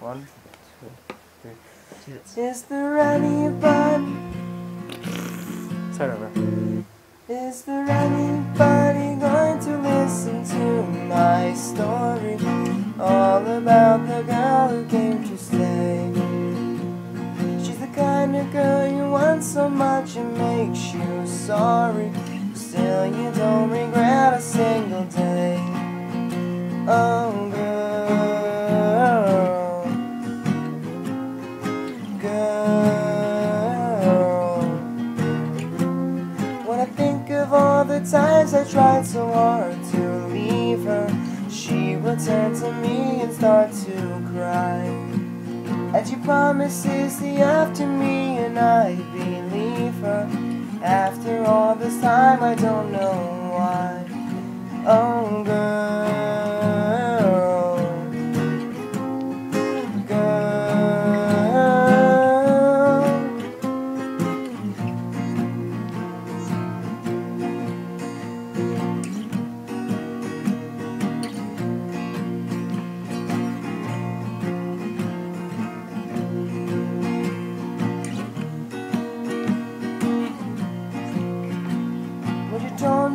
One, two, three. Is there anybody? Start over. Is there anybody going to listen to my story? All about the girl who came to stay. She's the kind of girl you want so much it makes you sorry. Still, you don't regret a single day. Oh, the times I tried so hard to leave her, she would turn to me and start to cry. And she promises the after me, and I believe her. After all this time, I don't know why. Oh,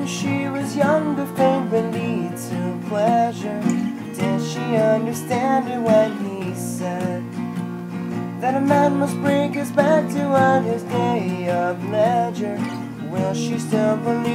me she was young, the fame would lead to pleasure. Did she understand it when he said that a man must break his back to earn his day of leisure? Will she still believe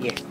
Yeah.